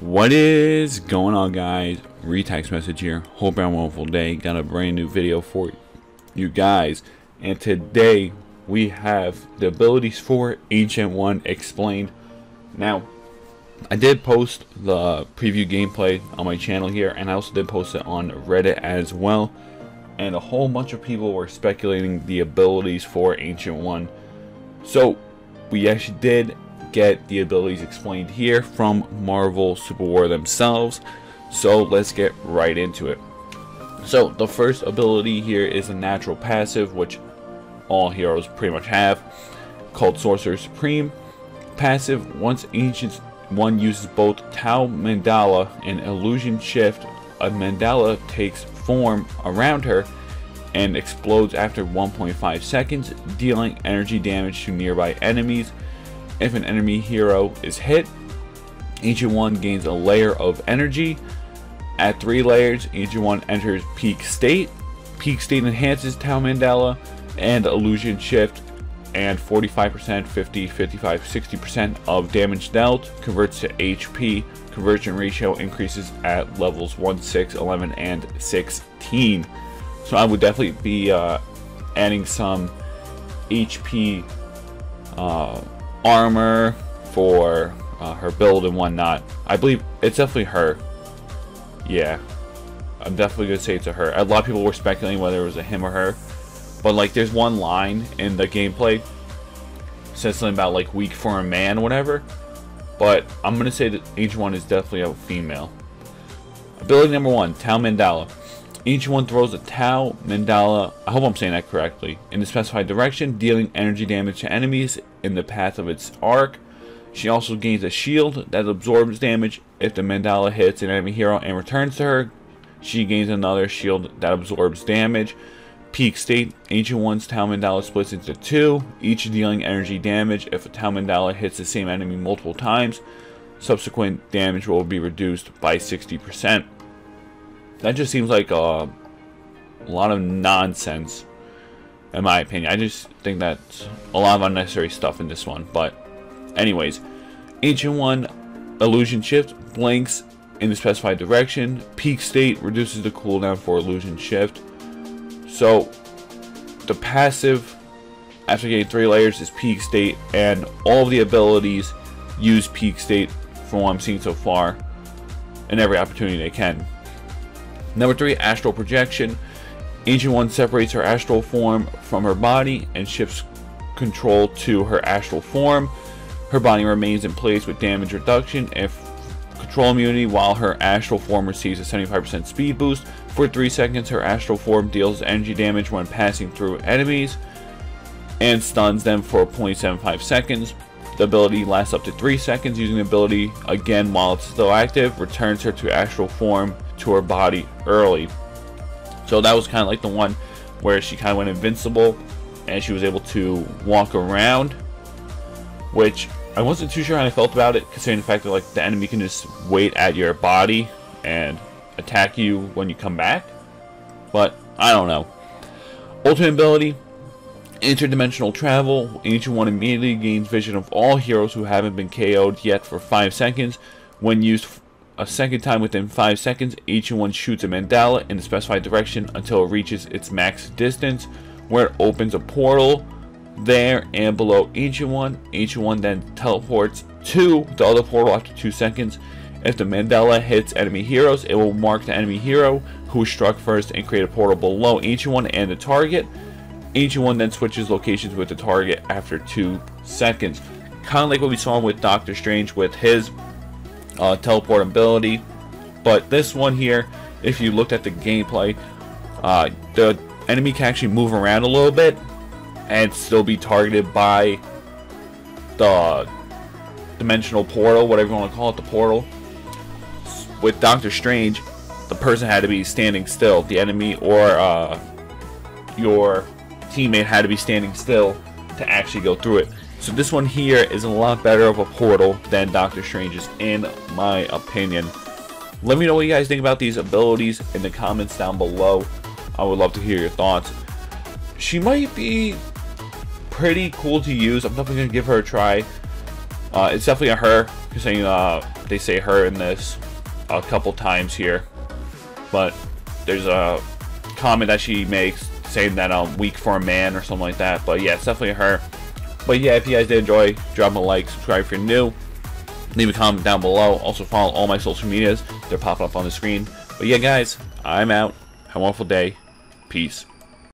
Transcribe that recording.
What is going on guys? Read Text Message here. Hope you're having a wonderful day. Got a brand new video for you guys. And today we have the abilities for Ancient One explained. Now, I did post the preview gameplay on my channel here and I also did post it on Reddit as well. And a whole bunch of people were speculating the abilities for Ancient One. So, we actually did get the abilities explained here from Marvel Super War themselves. So let's get right into it. So the first ability here is a natural passive, which all heroes pretty much have, called Sorcerer Supreme. Passive, once Ancient One uses both Tau Mandala and Illusion Shift, a mandala takes form around her and explodes after 1.5 seconds, dealing energy damage to nearby enemies if an enemy hero is hit, Ancient One gains a layer of energy. At 3 layers, Ancient One enters Peak State. Peak State enhances Tau Mandala and Illusion Shift and 45%, 50, 55, 60% of damage dealt converts to HP. Conversion ratio increases at levels 1, 6, 11, and 16. So I would definitely be uh, adding some HP uh, armor for uh, her build and whatnot. I believe it's definitely her. Yeah. I'm definitely going to say it's a her. A lot of people were speculating whether it was a him or her. But, like, there's one line in the gameplay. Says something about, like, weak for a man whatever. But I'm to say that Ancient One is definitely a female. Ability number one, Tau Mandala. Ancient One throws a Tau Mandala, I hope I'm saying that correctly, in the specified direction, dealing energy damage to enemies in the path of its arc. She also gains a shield that absorbs damage if the mandala hits an enemy hero and returns to her. She gains another shield that absorbs damage. Peak state, Ancient One's Tau Mandala splits into two, each dealing energy damage if a Tau Mandala hits the same enemy multiple times. Subsequent damage will be reduced by 60%. That just seems like a, a lot of nonsense in my opinion. I just think that's a lot of unnecessary stuff in this one. But anyways, Ancient One Illusion Shift blinks in the specified direction. Peak State reduces the cooldown for Illusion Shift. So the passive after getting three layers is Peak State, and all the abilities use Peak State from what I'm seeing so far in every opportunity they can. Number three, Astral Projection. Ancient One separates her astral form from her body and shifts control to her astral form. Her body remains in place with damage reduction if immunity while her astral form receives a 75% speed boost. For 3 seconds, her astral form deals energy damage when passing through enemies and stuns them for 0.75 seconds. The ability lasts up to 3 seconds. Using the ability again while it's still active, returns her to astral form to her body early. So that was kind of like the one where she kind of went invincible and she was able to walk around, which I wasn't too sure how I felt about it, considering the fact that like the enemy can just wait at your body and attack you when you come back. But I don't know. Ultimate ability, interdimensional travel. Ancient One immediately gains vision of all heroes who haven't been KO'd yet for 5 seconds. When used a second time within 5 seconds, Ancient One shoots a mandala in the specified direction until it reaches its max distance, where it opens a portal there and below Ancient One. Ancient One then teleports to the other portal after 2 seconds. If the mandala hits enemy heroes, it will mark the enemy hero who struck first and create a portal below Ancient One and the target. Ancient One then switches locations with the target after 2 seconds. Kind of like what we saw with Doctor Strange with his uh, teleport ability. But this one here, if you looked at the gameplay, uh, the enemy can actually move around a little bit and still be targeted by the dimensional portal, whatever you want to call it, the portal. With Doctor Strange, the person had to be standing still. The enemy or uh, your teammate had to be standing still to actually go through it. So this one here is a lot better of a portal than Doctor Strange's, in my opinion. Let me know what you guys think about these abilities in the comments down below. I would love to hear your thoughts. She might be pretty cool to use. I'm definitely going to give her a try. Uh, it's definitely a her, because uh, they say her in this a couple times here. But there's a comment that she makes saying that I'm weak for a man or something like that. But yeah, it's definitely a her. But yeah, if you guys did enjoy, drop a like, subscribe if you're new. Leave a comment down below. Also follow all my social medias. They're popping up on the screen. But yeah, guys, I'm out. Have a wonderful day. Peace.